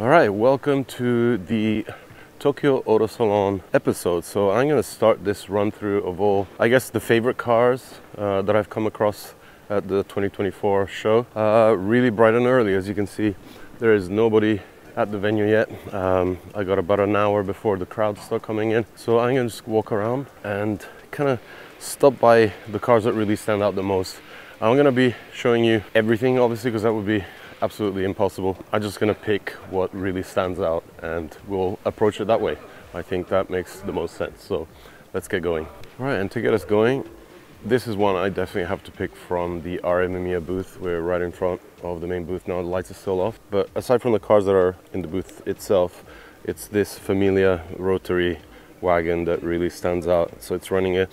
All right, welcome to the Tokyo Auto Salon episode. So I'm gonna start this run through of all, I guess, the favorite cars uh, that I've come across at the 2024 show. Uh, really bright and early, as you can see. There is nobody at the venue yet. Um, I got about an hour before the crowd start coming in. So I'm gonna just walk around and kind of stop by the cars that really stand out the most. I'm gonna be showing you everything, obviously, because that would be absolutely impossible. I'm just gonna pick what really stands out and we'll approach it that way. I think that makes the most sense. So let's get going. All right, and to get us going, this is one I definitely have to pick from the RE Amemiya booth. We're right in front of the main booth now. The lights are still off. But aside from the cars that are in the booth itself, it's this Familia rotary wagon that really stands out. So it's running a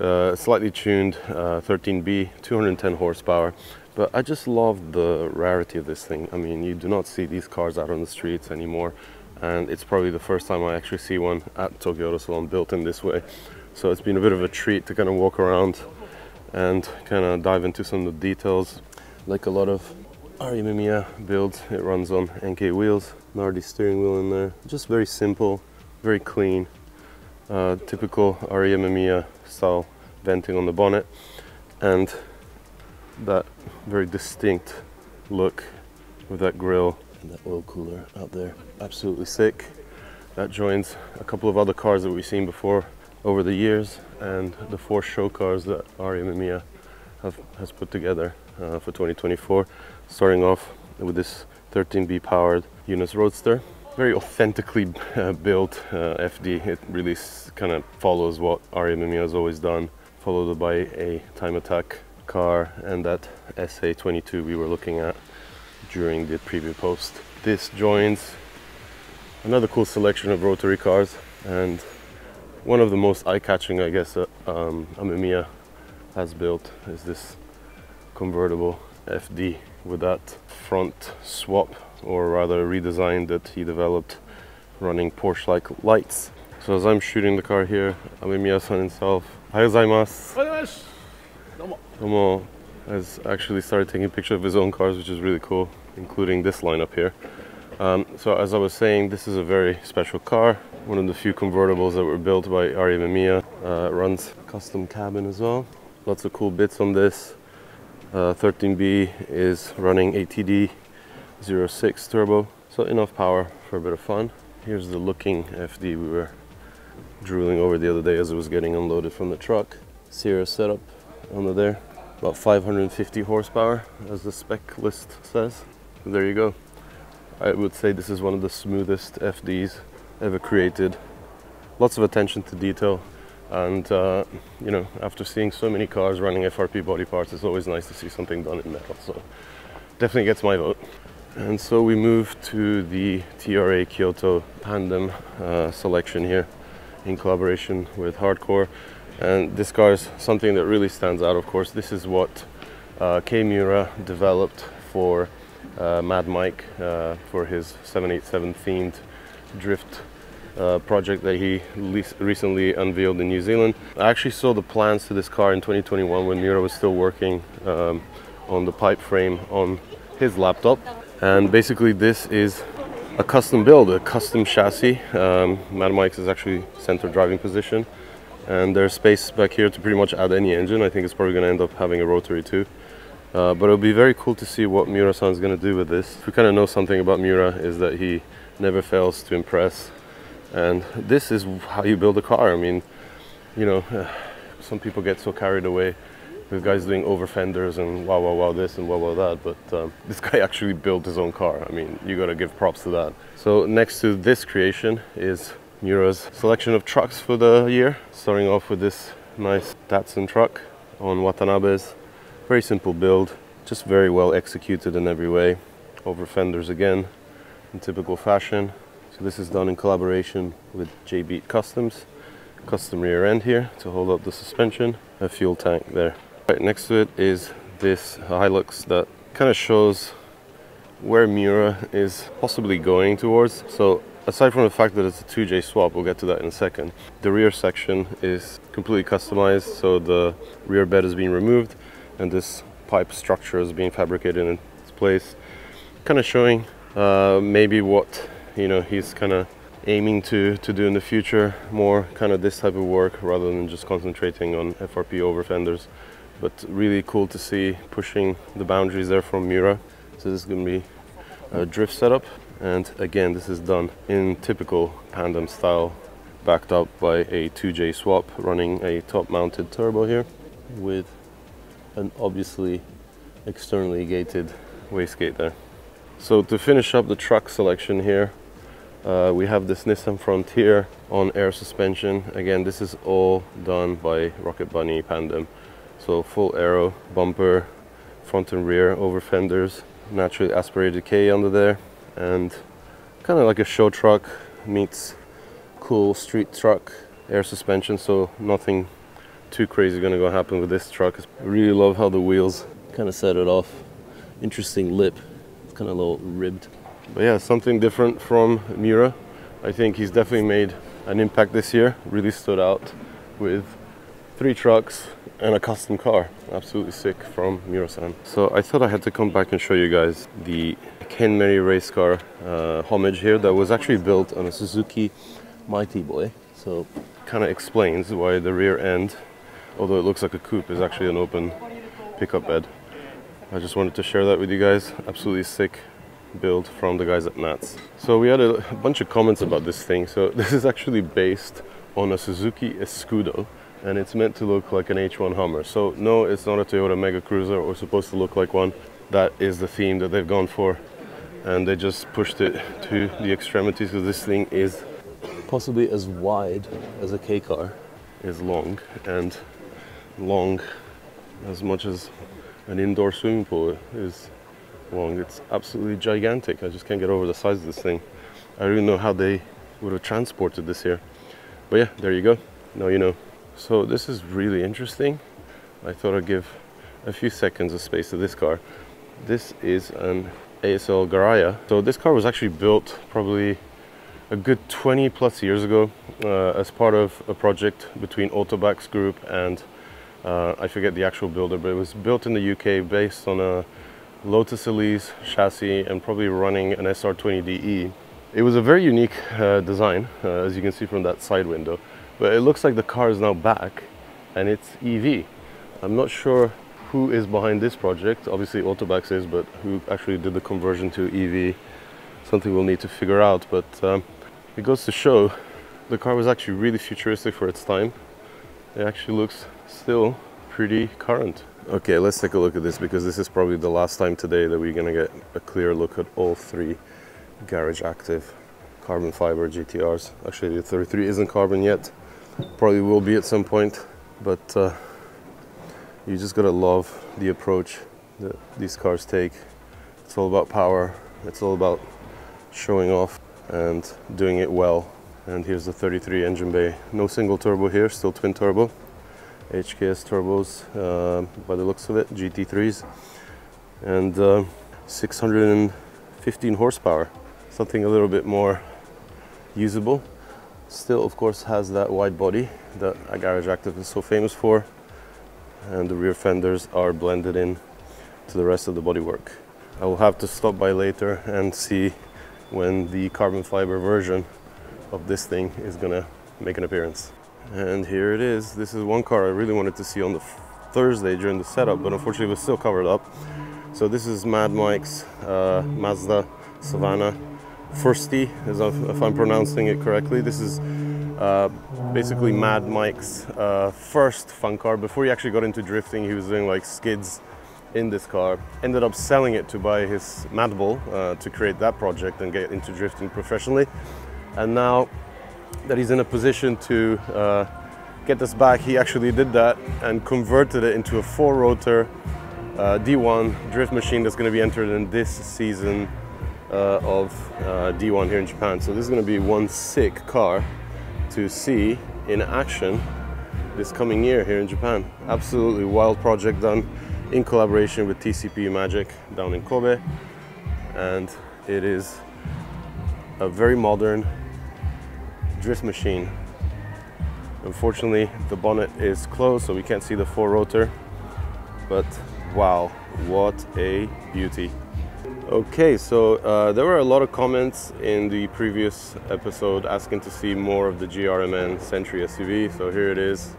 uh, slightly tuned uh, 13B, 210 horsepower. But I just love the rarity of this thing. I mean, you do not see these cars out on the streets anymore. And it's probably the first time I actually see one at Tokyo Auto Salon built in this way. So it's been a bit of a treat to kind of walk around and kind of dive into some of the details. Like a lot of Amemiya builds, it runs on NK wheels, Nardi steering wheel in there. Just very simple, very clean. Uh, typical Amemiya style venting on the bonnet and that very distinct look with that grill and that oil cooler out there. Absolutely sick. That joins a couple of other cars that we've seen before over the years and the four show cars that RE Amemiya have, has put together uh, for 2024. Starting off with this 13B powered Eunos Roadster very authentically uh, built uh, FD. It really kind of follows what RE Amemiya has always done, followed by a time attack car and that SA22 we were looking at during the preview post. This joins another cool selection of rotary cars and one of the most eye-catching, I guess, uh, um, Amemiya has built is this convertible FD with that front swap or rather redesign that he developed running Porsche-like lights. So as I'm shooting the car here, Amemiya-san himself, Ohayou Domo has actually started taking pictures of his own cars, which is really cool, including this lineup here. Um, so as I was saying, this is a very special car, one of the few convertibles that were built by RE Amemiya. Uh, runs custom cabin as well. Lots of cool bits on this. Uh, 13B is running ATD 06 turbo, so enough power for a bit of fun. Here's the looking FD we were drooling over the other day as it was getting unloaded from the truck. Sierra setup under there, about 550 horsepower as the spec list says. there you go. I would say this is one of the smoothest FDs ever created. Lots of attention to detail and uh, you know after seeing so many cars running FRP body parts it's always nice to see something done in metal so definitely gets my vote. And so we move to the TRA Kyoto Pandem uh, selection here in collaboration with Hardcore. And this car is something that really stands out, of course. This is what uh, Kei Miura developed for uh, Mad Mike uh, for his 787 themed drift uh, project that he recently unveiled in New Zealand. I actually saw the plans to this car in 2021 when Miura was still working um, on the pipe frame on his laptop and basically this is a custom build, a custom chassis. Um, Mad Mike's is actually center driving position and there's space back here to pretty much add any engine. I think it's probably going to end up having a rotary too. Uh, but it'll be very cool to see what Miura-san is going to do with this. If we kind of know something about Miura is that he never fails to impress. And this is how you build a car. I mean, you know, some people get so carried away with guys doing over fenders and wow, wow, wow this and wow, wow that. But um, this guy actually built his own car. I mean, you got to give props to that. So next to this creation is Miura's selection of trucks for the year. Starting off with this nice Datsun truck on Watanabe's. Very simple build, just very well executed in every way. Over fenders again, in typical fashion. So this is done in collaboration with J-Beat Customs. Custom rear end here to hold up the suspension. A fuel tank there. Right next to it is this Hilux that kind of shows where Miura is possibly going towards. So aside from the fact that it's a 2J swap, we'll get to that in a second, the rear section is completely customized. So the rear bed is being removed and this pipe structure is being fabricated in its place, kind of showing uh, maybe what you know he's kind of aiming to to do in the future more kind of this type of work rather than just concentrating on FRP over fenders but really cool to see pushing the boundaries there from Miura so this is going to be a drift setup and again this is done in typical Pandem style backed up by a 2J swap running a top mounted turbo here with an obviously externally gated wastegate there so to finish up the truck selection here uh, we have this Nissan Frontier on air suspension. Again, this is all done by Rocket Bunny Pandem. So full aero, bumper, front and rear, over fenders, naturally aspirated K under there, and kind of like a show truck meets cool street truck air suspension. So nothing too crazy gonna go happen with this truck. I really love how the wheels kind of set it off. Interesting lip, it's kind of a little ribbed. But yeah, something different from Miura I think he's definitely made an impact this year. Really stood out with three trucks and a custom car. Absolutely sick from Miura-san. So I thought I had to come back and show you guys the Kenmeri race car uh, homage here that was actually built on a Suzuki Mighty Boy. So kind of explains why the rear end, although it looks like a coupe, is actually an open pickup bed. I just wanted to share that with you guys. Absolutely sick build from the guys at Nats. So we had a bunch of comments about this thing. So this is actually based on a Suzuki Escudo and it's meant to look like an H1 Hummer. So no, it's not a Toyota Mega Cruiser or supposed to look like one. That is the theme that they've gone for and they just pushed it to the extremities because this thing is possibly as wide as a K car is long and long as much as an indoor swimming pool is long. It's absolutely gigantic. I just can't get over the size of this thing. I don't even know how they would have transported this here. But yeah, there you go. Now you know. So this is really interesting. I thought I'd give a few seconds of space to this car. This is an ASL Garaiya. So this car was actually built probably a good 20 plus years ago uh, as part of a project between Autobacs Group and uh, I forget the actual builder, but it was built in the UK based on a Lotus Elise chassis and probably running an SR20DE. It was a very unique uh, design, uh, as you can see from that side window, but it looks like the car is now back and it's EV. I'm not sure who is behind this project, obviously Autobacs is, but who actually did the conversion to EV, something we'll need to figure out, but um, it goes to show the car was actually really futuristic for its time. It actually looks still pretty current. Okay, let's take a look at this because this is probably the last time today that we're gonna get a clear look at all three Garage Active carbon fiber GTRs. Actually, the 33 isn't carbon yet. Probably will be at some point, but uh, you just gotta love the approach that these cars take. It's all about power. It's all about showing off and doing it well. And here's the 33 engine bay. No single turbo here, still twin turbo. HKS turbos uh, by the looks of it, GT3s, and uh, 615 horsepower, something a little bit more usable. Still, of course, has that wide body that a Garage Active is so famous for, and the rear fenders are blended in to the rest of the bodywork. I will have to stop by later and see when the carbon fiber version of this thing is gonna make an appearance. And here it is. This is one car I really wanted to see on the Thursday during the setup, but unfortunately it was still covered up. So this is Mad Mike's uh, Mazda Savanna Firsty, as if I'm pronouncing it correctly. This is uh, basically Mad Mike's uh, first fun car. Before he actually got into drifting, he was doing like skids in this car. Ended up selling it to buy his Mad Bull uh, to create that project and get into drifting professionally. And now that he's in a position to uh, get this back. He actually did that and converted it into a four rotor uh, D1 drift machine that's going to be entered in this season uh, of uh, D1 here in Japan. So this is going to be one sick car to see in action this coming year here in Japan. Absolutely wild project done in collaboration with TCP Magic down in Kobe. And it is a very modern drift machine. Unfortunately, the bonnet is closed, so we can't see the four rotor, but wow, what a beauty. Okay, so uh, there were a lot of comments in the previous episode asking to see more of the GRMN Century SUV. So here it is.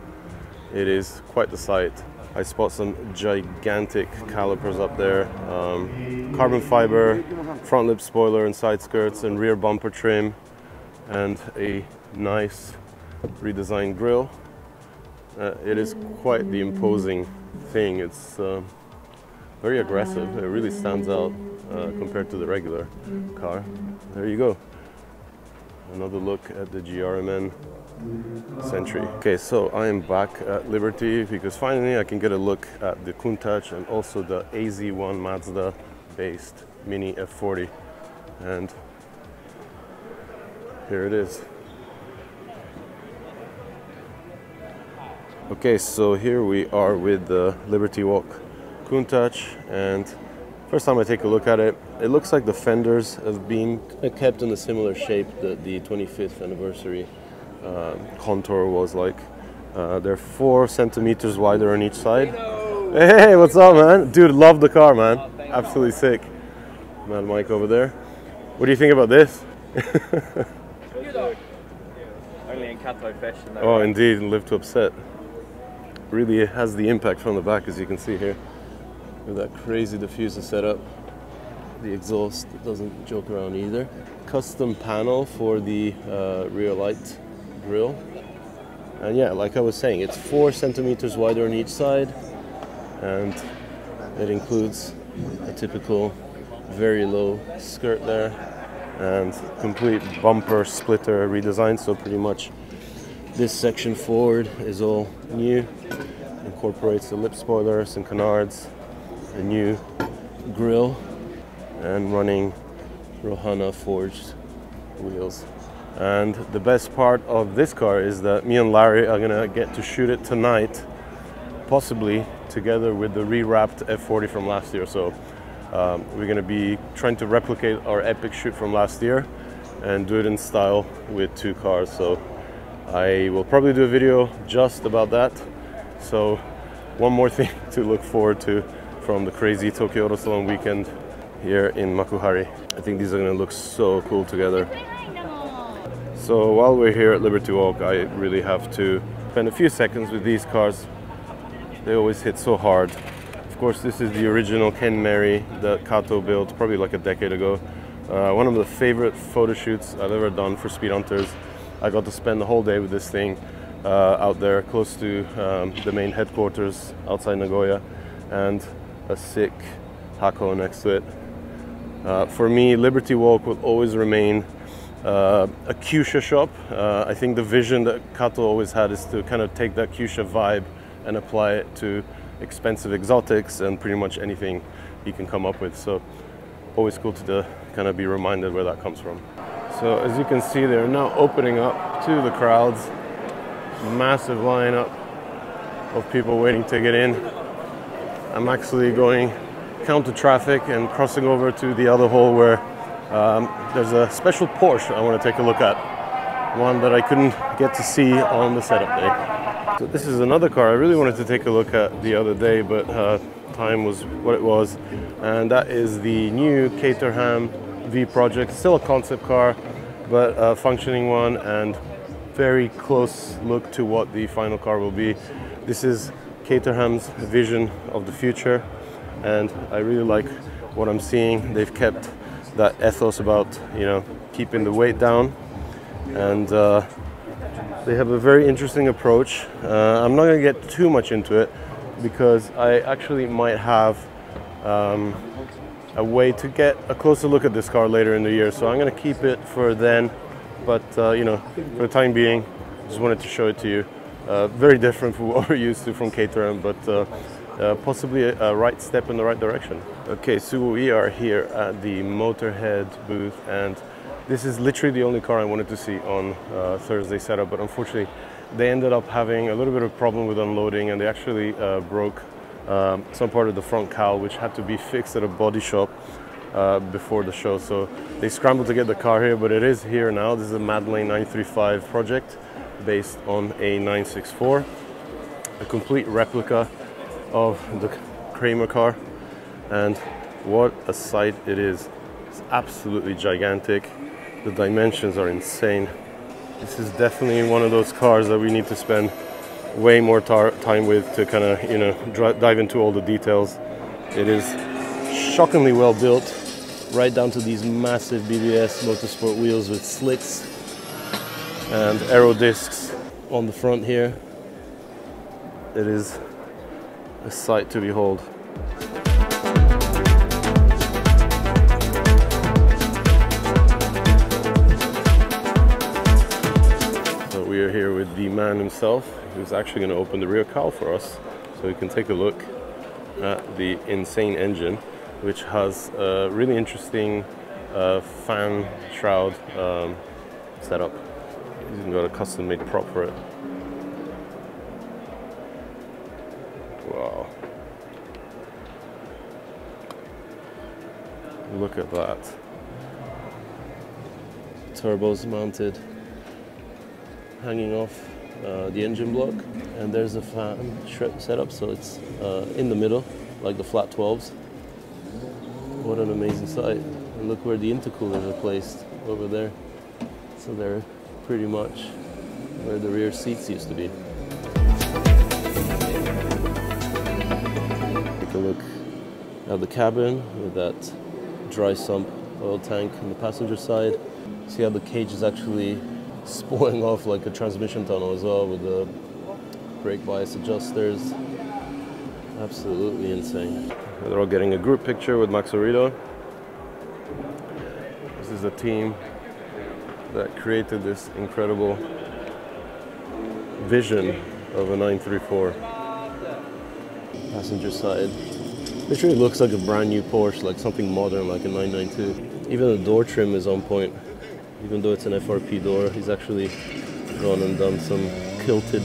It is quite the sight. I spot some gigantic calipers up there, um, carbon fiber, front lip spoiler and side skirts and rear bumper trim, and a nice redesigned grille. Uh, it is quite the imposing thing. It's uh, very aggressive. It really stands out uh, compared to the regular car. There you go. Another look at the GRMN Century. Okay, so I am back at Liberty because finally I can get a look at the Countach and also the AZ1 Mazda based Mini F40 and here it is. Okay, so here we are with the Liberty Walk Countach and first time I take a look at it, it looks like the fenders have been kept in a similar shape that the 25th anniversary uh, Countach was like. Uh, they're four centimeters wider on each side. Hey, what's up, man? Dude, love the car, man. Oh, Absolutely sick. Mad Mike over there. What do you think about this? Only in Kato fashion. Oh, indeed, and live to upset. Really has the impact from the back, as you can see here. With that crazy diffuser setup. The exhaust doesn't joke around either. Custom panel for the uh, rear light grill. And yeah, like I was saying, it's four centimeters wider on each side, and it includes a typical very low skirt there and complete bumper splitter redesign. So pretty much this section forward is all new. Incorporates the lip spoiler, some canards, a new grill, and running Rohana forged wheels. And the best part of this car is that me and Larry are gonna get to shoot it tonight, possibly together with the rewrapped F40 from last year. So um, we're gonna be trying to replicate our epic shoot from last year and do it in style with two cars. So I will probably do a video just about that. So one more thing to look forward to from the crazy Tokyo Auto Salon weekend here in Makuhari. I think these are gonna look so cool together. So while we're here at Liberty Walk, I really have to spend a few seconds with these cars. They always hit so hard. Of course, this is the original Kenmeri that Kato built probably like a decade ago. Uh, one of the favorite photo shoots I've ever done for Speedhunters. I got to spend the whole day with this thing uh, out there close to um, the main headquarters outside Nagoya and a sick Hako next to it. Uh, for me, Liberty Walk will always remain uh, a Kyusha shop. Uh, I think the vision that Kato always had is to kind of take that Kyusha vibe and apply it to expensive exotics and pretty much anything he can come up with. So always cool to kind of be reminded where that comes from. So as you can see, they're now opening up to the crowds. Massive lineup of people waiting to get in. I'm actually going counter traffic and crossing over to the other hall where um, there's a special Porsche I want to take a look at. One that I couldn't get to see on the setup day. So this is another car I really wanted to take a look at the other day, but uh, time was what it was. And that is the new Caterham V Project. Still a concept car, but a functioning one and very close look to what the final car will be. This is Caterham's vision of the future, and I really like what I'm seeing. They've kept that ethos about you know keeping the weight down, and uh, they have a very interesting approach. Uh, I'm not going to get too much into it because I actually might have um, a way to get a closer look at this car later in the year. So I'm going to keep it for then. But uh, you know, for the time being, just wanted to show it to you. Uh, very different from what we're used to from Caterham, but uh, uh, possibly a, a, right step in the right direction. Okay, so we are here at the Motorhead booth, and this is literally the only car I wanted to see on uh, Thursday setup, but unfortunately, they ended up having a little bit of problem with unloading, and they actually uh, broke um, some part of the front cowl, which had to be fixed at a body shop. Before the show, so they scrambled to get the car here, but it is here now. This is a Madlane 935 project based on a 964, a complete replica of the Kremer car and what a sight it is. It's absolutely gigantic. The dimensions are insane. This is definitely one of those cars that we need to spend way more time with to kind of, you know, dive into all the details. It is shockingly well built, right down to these massive BBS motorsport wheels with slicks and aero discs on the front here. It is a sight to behold. So we are here with the man himself, who's actually going to open the rear cowl for us, so we can take a look at the insane engine, which has a really interesting uh, fan shroud um, setup. He's even got a custom-made prop for it. Wow. Look at that. Turbos mounted, hanging off uh, the engine block, and there's a fan setup, so it's uh, in the middle, like the flat 12s. What an amazing sight. And look where the intercoolers are placed over there. So they're pretty much where the rear seats used to be. Take a look at the cabin with that dry sump oil tank on the passenger side. See how the cage is actually spoiling off like a transmission tunnel as well with the brake bias adjusters. Absolutely insane. They're all getting a group picture with Max Orido. This is the team that created this incredible vision of a 934 passenger side. Literally looks like a brand new Porsche, like something modern, like a 992. Even the door trim is on point. Even though it's an FRP door, he's actually gone and done some kilted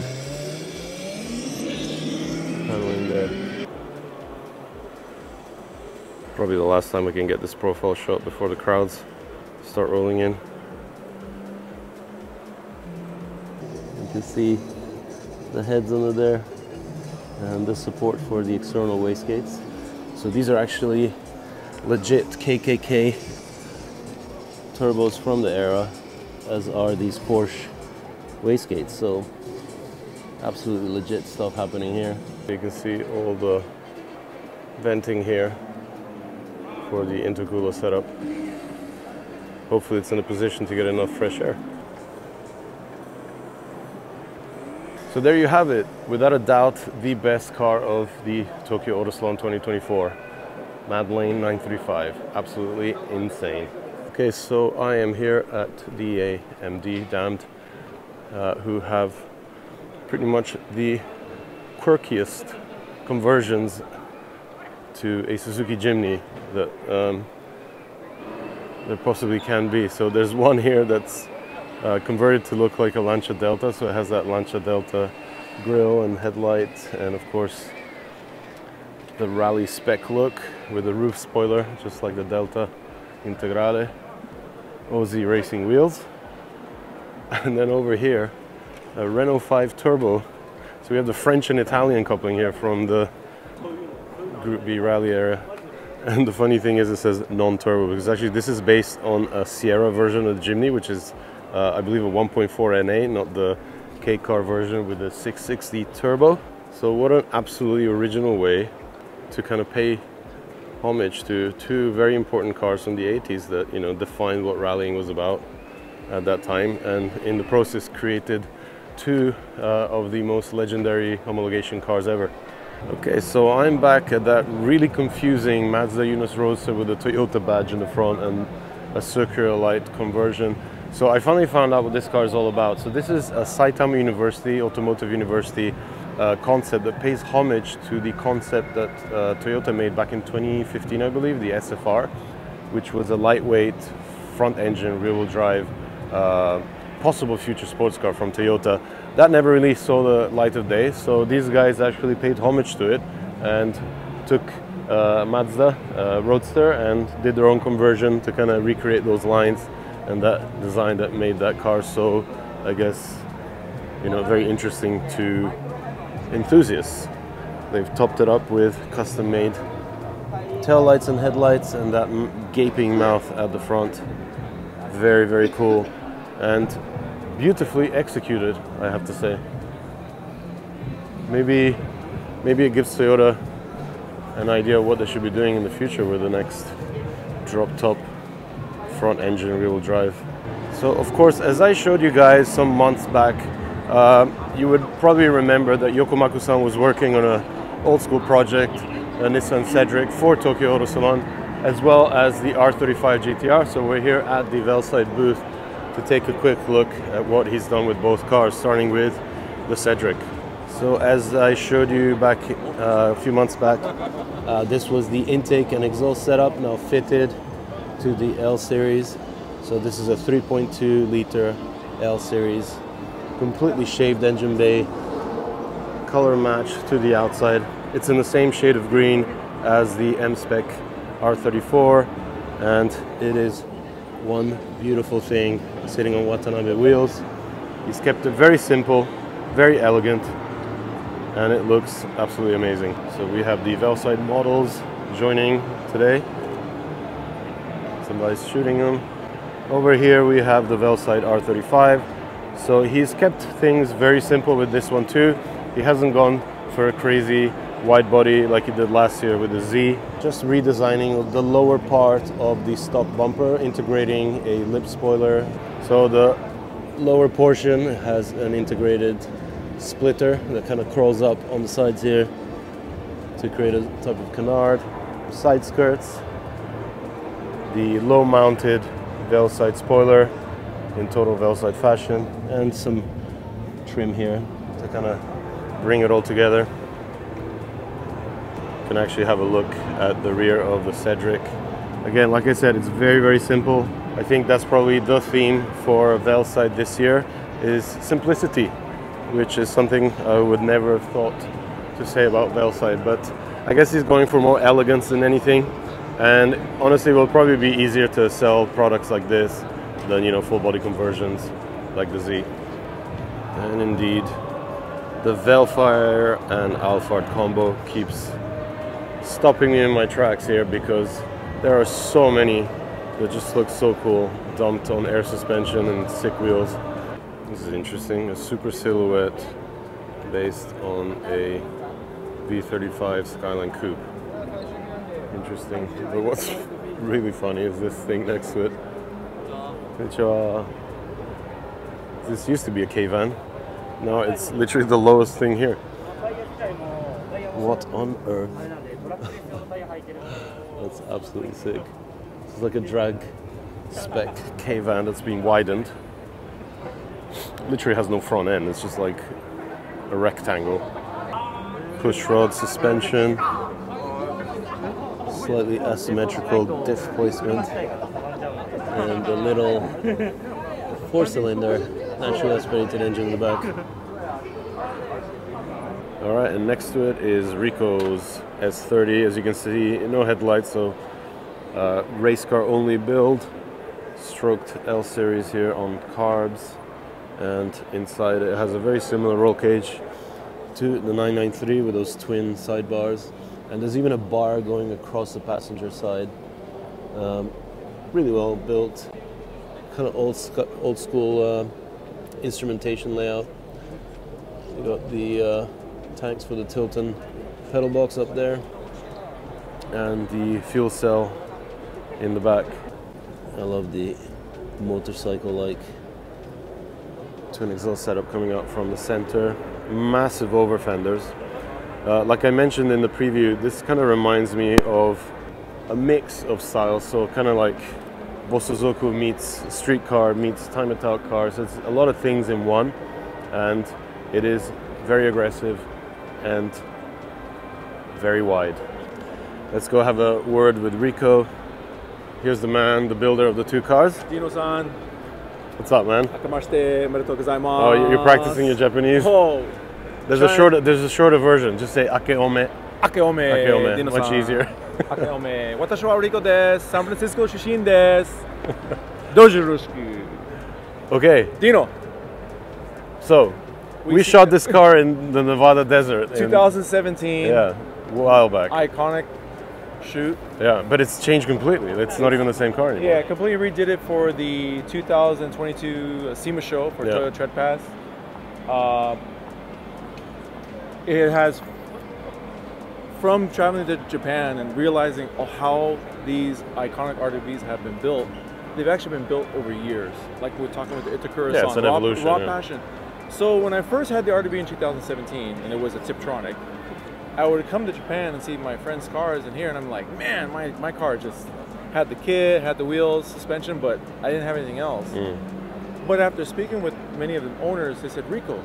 paneling there. Probably the last time we can get this profile shot before the crowds start rolling in. Can see the heads under there and the support for the external wastegates. So these are actually legit KKK turbos from the era, as are these Porsche wastegates. So absolutely legit stuff happening here. You can see all the venting here for the intercooler setup. Hopefully it's in a position to get enough fresh air. So there you have it. Without a doubt, the best car of the Tokyo Auto Salon 2024. Madlane 935. Absolutely insane. Okay, so I am here at DAMD, Damned, uh, who have pretty much the quirkiest conversions to a Suzuki Jimny that um, there possibly can be. So there's one here that's uh, converted to look like a Lancia Delta, so it has that Lancia Delta grille and headlight, and of course the rally spec look with a roof spoiler, just like the Delta Integrale. OZ racing wheels. And then over here, a Renault 5 Turbo. So we have the French and Italian coupling here from the Group B rally era. And the funny thing is, it says non-turbo because actually this is based on a Sierra version of the Jimny, which is, uh, I believe, a 1.4 NA, not the K car version with the 660 turbo. So what an absolutely original way to kind of pay homage to two very important cars from the 80s that you know defined what rallying was about at that time, and in the process created two uh, of the most legendary homologation cars ever. Okay, so I'm back at that really confusing Mazda Eunos Roadster with a Toyota badge in the front and a circular light conversion. So I finally found out what this car is all about. So this is a Saitama University, Automotive University uh, concept that pays homage to the concept that uh, Toyota made back in 2015, I believe, the SFR, which was a lightweight front engine, rear wheel drive, uh, possible future sports car from Toyota. That never really saw the light of day, so these guys actually paid homage to it and took uh, Mazda uh, Roadster and did their own conversion to kind of recreate those lines and that design that made that car so, I guess, you know, very interesting to enthusiasts. They've topped it up with custom-made tail lights and headlights and that gaping mouth at the front. Very, very cool and beautifully executed, I have to say. Maybe, maybe it gives Toyota an idea of what they should be doing in the future with the next drop top front engine rear wheel drive. So, of course, as I showed you guys some months back, uh, you would probably remember that Yokomaku san was working on a old school project, a Nissan Cedric for Tokyo Auto Salon, as well as the R35 GTR. So, we're here at the Veilside booth to take a quick look at what he's done with both cars, starting with the Cedric. So as I showed you back uh, a few months back, uh, this was the intake and exhaust setup now fitted to the L series. So this is a 3.2 liter L series, completely shaved engine bay, color match to the outside. It's in the same shade of green as the M-Spec R34 and it is one beautiful thing sitting on Watanabe wheels. He's kept it very simple, very elegant, and it looks absolutely amazing. So we have the Veilside models joining today. Somebody's shooting him. Over here we have the Veilside R35. So he's kept things very simple with this one too. He hasn't gone for a crazy wide body like he did last year with the Z. Just redesigning the lower part of the stock bumper, integrating a lip spoiler. So the lower portion has an integrated splitter that kind of crawls up on the sides here to create a type of canard. Side skirts, the low mounted Veilside spoiler in total Veilside fashion, and some trim here to kind of bring it all together. Can actually have a look at the rear of the Cedric. Again, like I said, it's very, very simple. I think that's probably the theme for Veilside this year is simplicity which is something I would never have thought to say about Veilside. But I guess he's going for more elegance than anything. And honestly, it will probably be easier to sell products like this than you know full body conversions like the Z. And indeed, the Vellfire and Alphard combo keeps stopping me in my tracks here because there are so many that just look so cool dumped on air suspension and sick wheels. This is interesting, a super silhouette based on a V35 Skyline Coupe. Interesting, but what's really funny is this thing next to it, which uh, this used to be a K-van. Now it's literally the lowest thing here. What on earth? that's absolutely sick. It's like a drag spec K-van that's been widened literally has no front end. It's just like a rectangle. Push rod suspension, slightly asymmetrical diff placement, and a little four-cylinder naturally aspirated engine in the back. All right, and next to it is Rico's S30. As you can see, no headlights, so uh, race car only build. Stroked L series here on carbs and inside it has a very similar roll cage to the 993 with those twin sidebars and there's even a bar going across the passenger side. Um, really well built. Kind of old, old school uh, instrumentation layout. You got the uh, tanks for the Tilton pedal box up there. And the fuel cell in the back. I love the motorcycle like twin exhaust setup coming out from the center. Massive over fenders. Uh, like I mentioned in the preview, this kind of reminds me of a mix of styles, so kind of like Bosozoku meets streetcar meets time attack car, so it's a lot of things in one, and it is very aggressive and very wide. Let's go have a word with Rico. Here's the man, the builder of the two cars. Dino-san. What's up, man? Oh, you're practicing your Japanese? Oh. There's a Try- shorter. There's a shorter version. Just say akeome. 明けおめ、 Akeome. ディノさん。 Much easier. 明けおめ、私はリコです。サンフランシスコ出身です。どうぞよろしく。 Okay, ディノ、 so We we see- shot this car in the Nevada desert. in- 2017 yeah, a while back. iconic shoot. Yeah, but it's changed completely. It's not even the same car anymore. Yeah, completely redid it for the 2022 SEMA show for Yeah. Toyota Tread Pass. Uh, it has, from traveling to Japan and realizing oh, how these iconic RWBs have been built, they've actually been built over years. Like we're talking with the Itakura Yeah, it's song, an raw, evolution, raw yeah. passion. So when I first had the RWB in 2017, and it was a Tiptronic, I would come to Japan and see my friends' cars in here, and I'm like, man, my, my car just had the kit, had the wheels, suspension, but I didn't have anything else. Mm. But after speaking with many of the owners, they said, Rico,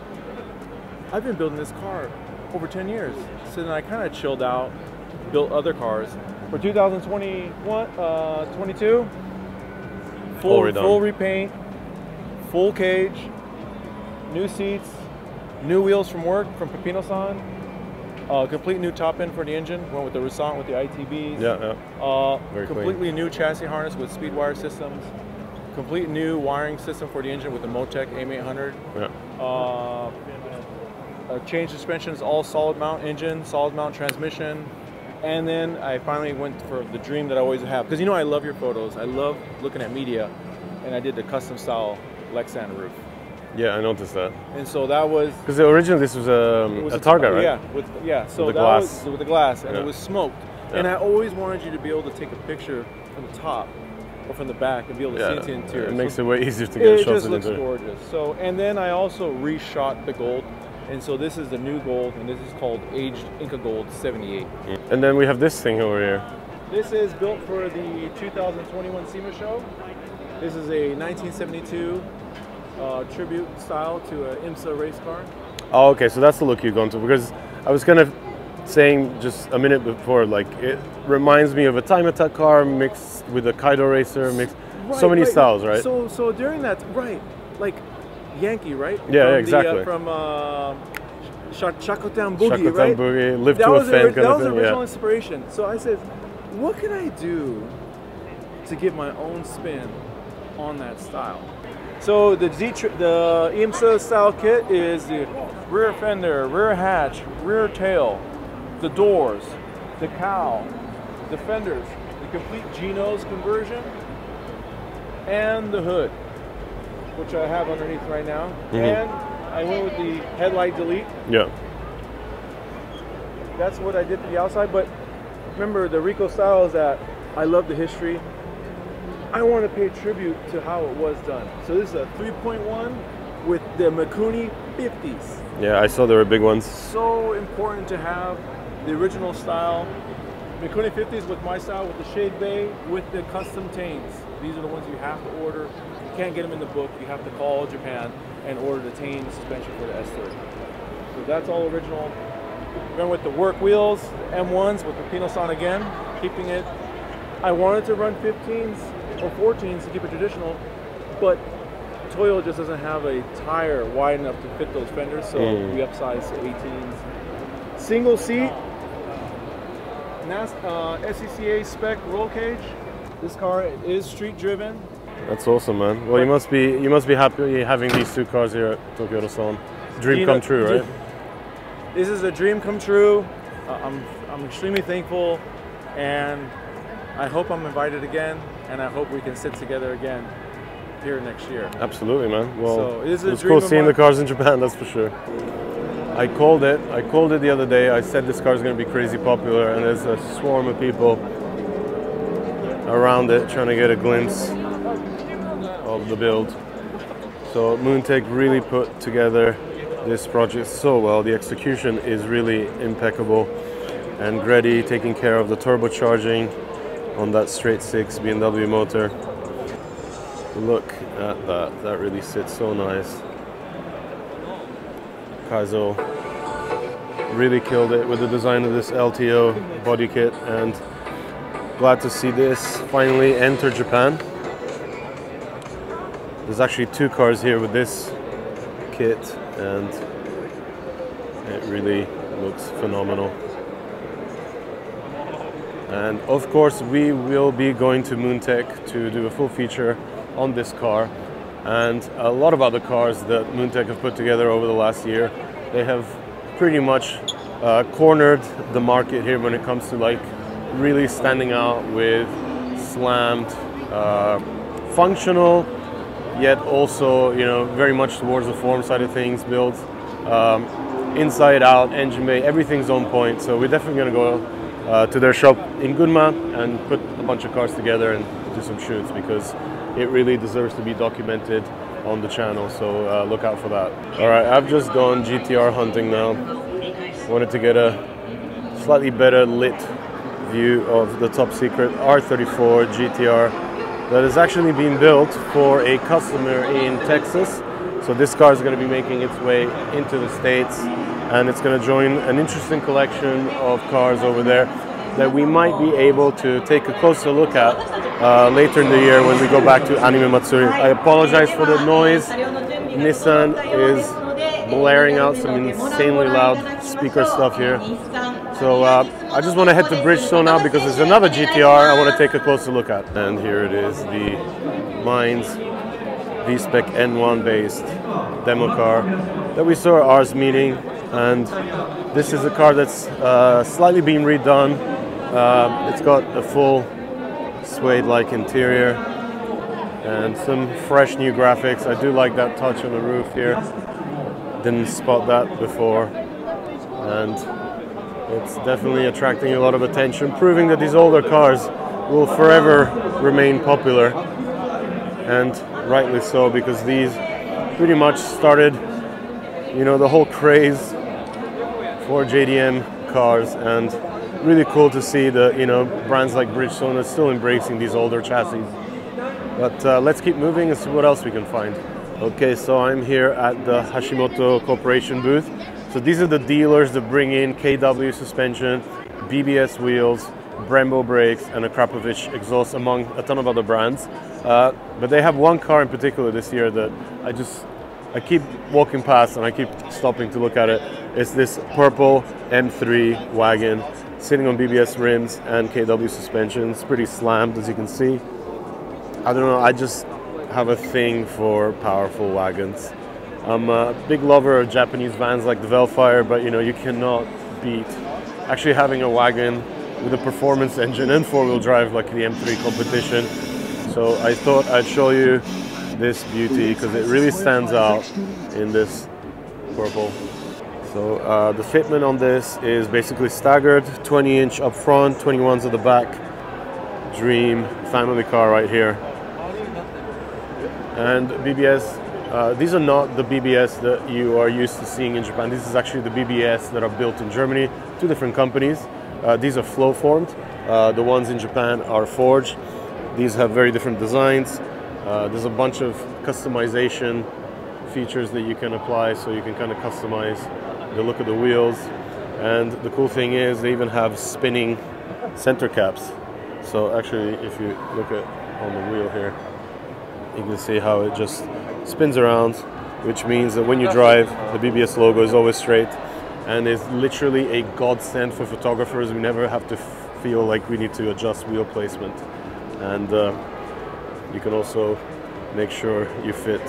I've been building this car over 10 years. So then I kind of chilled out, built other cars. For 2021, uh, 22, All full, redone. full repaint, full cage, new seats, new wheels from work from Pepino-san, uh, complete new top end for the engine, went with the Rusan with the ITBs. Yeah, yeah. Uh, Very clean. completely new chassis harness with speed wire systems. Complete new wiring system for the engine with the Motec AM800. yeah. Uh, uh, change suspensions, all solid mount engine, solid mount transmission. And then I finally went for the dream that I always have. Because you know I love your photos. I love looking at media. And I did the custom style Lexan roof. Yeah, I noticed that. And so that was Because originally this was, um, was a Targa, right? Yeah, with yeah. So With the that glass. was with the glass, and Yeah. it was smoked. Yeah. And I always wanted you to be able to take a picture from the top or from the back and be able to see into the interior. it So makes it way easier to get it shots just looks gorgeous. So, and then I also reshot the gold, and so this is the new gold, and this is called aged Inca Gold 78. And then we have this thing over here. This is built for the 2021 SEMA show. This is a 1972 uh, tribute style to an IMSA race car. Oh, okay, so that's the look you're going to. Because I was kind of saying just a minute before, like, it reminds me of a time attack car mixed with a Kaido racer, mixed. so many right. styles, right? So, so during that, right, like Yankee, right? Yeah, From the, exactly. uh, from uh, Shakotan Boogie, Shakotan right? Boogie, Live that to was the, ori- kind that was the thing. original Yeah. inspiration. So I said, what can I do to give my own spin on that style? So the Z the IMSA style kit is the rear fender, rear hatch, rear tail, the doors, the cowl, the fenders, the complete Geno's conversion, and the hood, which I have underneath right now. Mm-hmm. And I went with the headlight delete. Yeah. That's what I did to the outside. But remember, the Rico style is that I love the history. I want to pay tribute to how it was done. So this is a 3.1 with the Mikuni 50s. Yeah, I saw there were big ones. So important to have the original style. Mikuni 50s with my style, with the shade bay, with the custom Teins. These are the ones you have to order. You can't get them in the book. You have to call Japan and order the Tein suspension for the S3. So that's all original. Then with the work wheels, the M1s with the Pinosan again, keeping it. I wanted to run 15s or 14s to keep it traditional, but Toyo just doesn't have a tire wide enough to fit those fenders, so Mm. we upsized to 18s. Single seat, NAS, uh, SCCA spec roll cage. This car is street driven. That's awesome, man. Well, you must be you must be happy having these two cars here at Tokyo Auto Salon. Dream You know, come true, right? This is a dream come true. I'm, I'm extremely thankful, and I hope I'm invited again, and I hope we can sit together again here next year. Absolutely, man. Well, So, it is a it was dream cool seeing the cars in Japan, that's for sure. I called it. I called it the other day. I said this car is going to be crazy popular, and there's a swarm of people around it trying to get a glimpse of the build. So Moontech really put together this project so well. The execution is really impeccable, and Grady taking care of the turbocharging on that straight six BMW motor. Look at that. That really sits so nice. KYZA really killed it with the design of this LTO body kit and glad to see this finally enter Japan. There's actually two cars here with this kit and it really looks phenomenal. And of course we will be going to Moontech to do a full feature on this car and a lot of other cars that Moontech have put together over the last year. They have pretty much uh, cornered the market here when it comes to like really standing out with slammed, uh, functional, yet also you know very much towards the form side of things builds. Um, inside out, engine bay, everything's on point. So we're definitely going to go uh, to their shop in Gunma and put a bunch of cars together and do some shoots because it really deserves to be documented on the channel. So uh, look out for that. All right, I've just gone GTR hunting now. Wanted to get a slightly better lit view of the top secret R34 GTR that is actually being built for a customer in Texas. So this car is going to be making its way into the States and it's going to join an interesting collection of cars over there that we might be able to take a closer look at uh, later in the year when we go back to Anime Matsuri. I apologize for the noise. Nissan is blaring out some insanely loud speaker stuff here. So uh, I just want to head to Bridgestone now because there's another GTR I want to take a closer look at. And here it is, the Mine's V-Spec N1 based demo car that we saw at R's Meeting. And this is a car that's uh, slightly been redone. Uh, it's got a full suede-like interior and some fresh new graphics. I do like that touch on the roof here. Didn't spot that before. And it's definitely attracting a lot of attention, proving that these older cars will forever remain popular. And rightly so, because these pretty much started, you know, the whole craze for JDM cars and really cool to see the, you know, brands like Bridgestone are still embracing these older chassis. But uh, let's keep moving and see what else we can find. Okay, so I'm here at the Hashimoto Corporation booth so these are the dealers that bring in KW suspension, BBS wheels, Brembo brakes, and Akrapovic exhaust, among a ton of other brands. Uh, but they have one car in particular this year that I just I keep walking past and I keep stopping to look at it. It's this purple M3 wagon sitting on BBS rims and KW suspension. It's pretty slammed as you can see. I don't know, I just have a thing for powerful wagons. I'm a big lover of Japanese vans like the Vellfire, but you know you cannot beat actually having a wagon with a performance engine and four-wheel drive like the M3 competition. So I thought I'd show you this beauty because it really stands out in this purple. So uh, the fitment on this is basically staggered, 20 inch up front, 21s at the back. Dream family car right here. And BBS uh, these are not the BBS that you are used to seeing in Japan. This is actually the BBS that are built in Germany, two different companies. Uh, these are flow formed. Uh, the ones in Japan are forged. These have very different designs. Uh, there's a bunch of customization features that you can apply so you can kind of customize the look of the wheels. And the cool thing is they even have spinning center caps. So actually, if you look at on the wheel here, you can see how it just spins around, which means that when you drive, the BBS logo is always straight and is literally a godsend for photographers. We never have to feel like we need to adjust wheel placement. And uh, you can also make sure you fit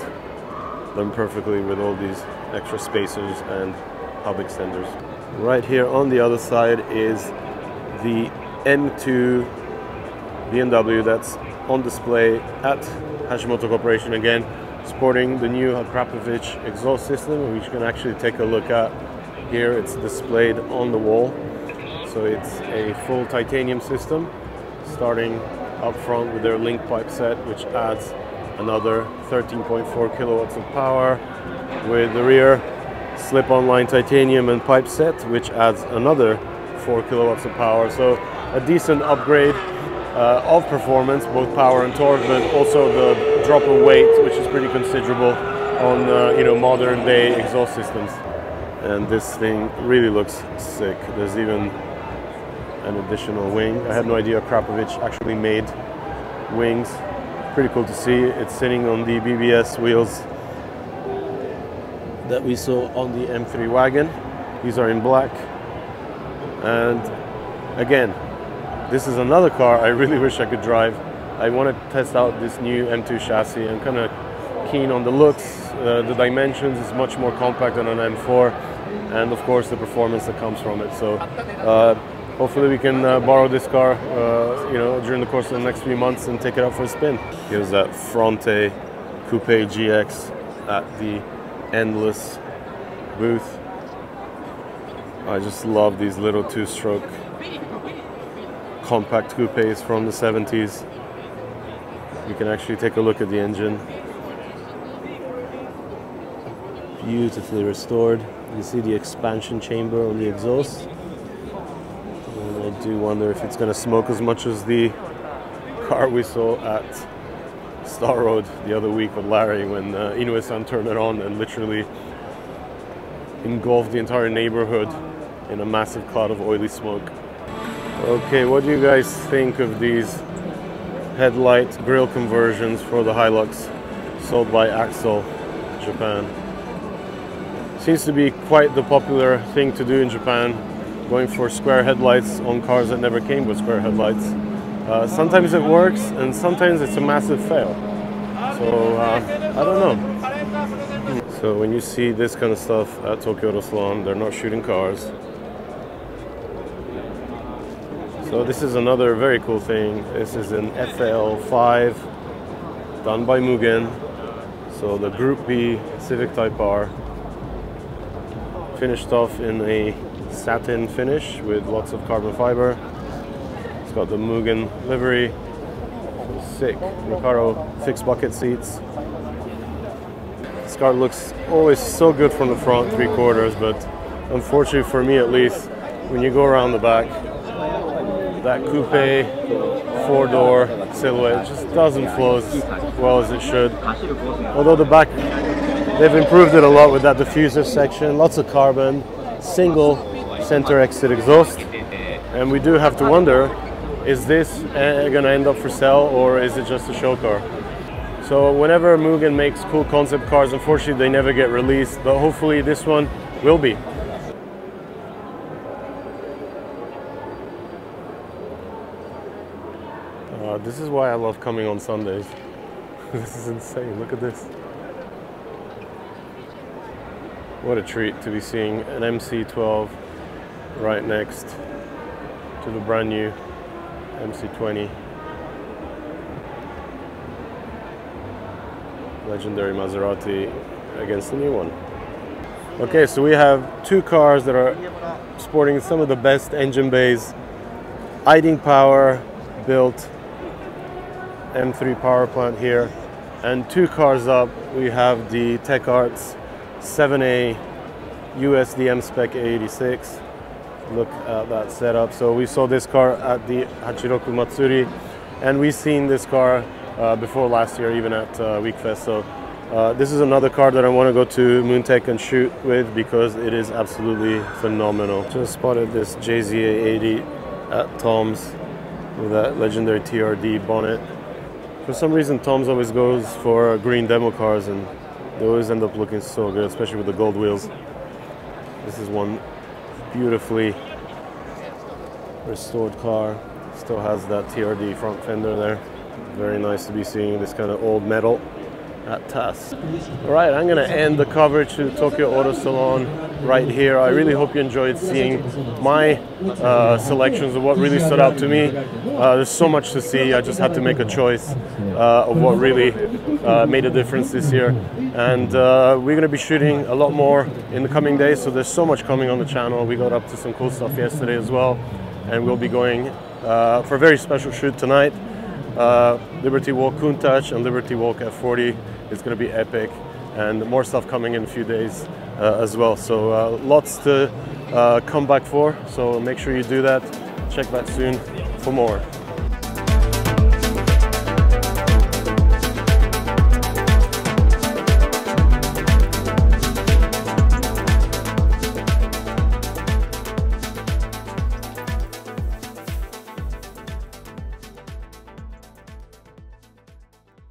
them perfectly with all these extra spacers and hub extenders. Right here on the other side is the M2 BMW that's on display at Hashimoto Corporation again sporting the new Krapovic exhaust system, which you can actually take a look at here. It's displayed on the wall. So it's a full titanium system, starting up front with their link pipe set, which adds another 13.4 kilowatts of power, with the rear slip-on line titanium and pipe set, which adds another 4 kilowatts of power. So a decent upgrade uh, of performance, both power and torque, but also the drop of weight, which is pretty considerable on uh, you know modern day exhaust systems. And this thing really looks sick. There's even an additional wing. I had no idea Krapovic actually made wings. Pretty cool to see. It's sitting on the BBS wheels that we saw on the M3 wagon. These are in black. And again, this is another car I really wish I could drive. I want to test out this new M2 chassis. I'm kind of keen on the looks, uh, the dimensions is much more compact than an M4, and of course the performance that comes from it. So uh, hopefully we can uh, borrow this car, uh, you know, during the course of the next few months and take it out for a spin. Here's that Fronte Coupe GX at the Endless booth. I just love these little two-stroke compact coupes from the 70s. You can actually take a look at the engine. Beautifully restored. You see the expansion chamber on the exhaust. And I do wonder if it's going to smoke as much as the car we saw at Star Road the other week with Larry when uh, Inoue-san turned it on and literally engulfed the entire neighborhood in a massive cloud of oily smoke. Okay, what do you guys think of these headlight grill conversions for the Hilux sold by Axle Japan? Seems to be quite the popular thing to do in Japan, going for square headlights on cars that never came with square headlights. Uh, sometimes it works and sometimes it's a massive fail. So uh, I don't know. So when you see this kind of stuff at Tokyo Auto Salon, they're not shooting cars. So this is another very cool thing. This is an FL5 done by Mugen. So the Group B Civic Type R finished off in a satin finish with lots of carbon fiber. It's got the Mugen livery, sick Recaro fixed bucket seats. This car looks always so good from the front three quarters, but unfortunately for me at least, when you go around the back, that coupe four door silhouette just doesn't flow as well as it should. Although the back, they've improved it a lot with that diffuser section, lots of carbon, single center exit exhaust. And we do have to wonder, is this uh, gonna end up for sale or is it just a show car? So whenever Mugen makes cool concept cars, unfortunately they never get released, but hopefully this one will be. This is why I love coming on Sundays. this is insane. Look at this. What a treat to be seeing an MC12 right next to the brand new MC20. Legendary Maserati against the new one. Okay, so we have two cars that are sporting some of the best engine bays, Iding Power built M3 power plant here. And two cars up, we have the Tech Arts 7A USDM spec AE86. Look at that setup. So we saw this car at the Hachiroku Matsuri, and we've seen this car uh, before last year, even at uh, Wekfest. So uh, this is another car that I want to go to Moontech and shoot with because it is absolutely phenomenal. Just spotted this JZA 80 at Tom's with that legendary TRD bonnet. For some reason, Tom's always goes for green demo cars, and they always end up looking so good, especially with the gold wheels. This is one beautifully restored car. Still has that TRD front fender there. Very nice to be seeing this kind of old metal at TAS. All right, I'm gonna end the coverage to Tokyo Auto Salon right here. I really hope you enjoyed seeing my uh, selections of what really stood out to me. Uh, there's so much to see. I just had to make a choice uh, of what really uh, made a difference this year. And uh, we're gonna be shooting a lot more in the coming days. So there's so much coming on the channel. We got up to some cool stuff yesterday as well. And we'll be going uh, for a very special shoot tonight. Liberty Walk Countach and Liberty Walk F40 is going to be epic, and more stuff coming in a few days as well. So uh, lots to uh, come back for. So make sure you do that. Check back soon for more.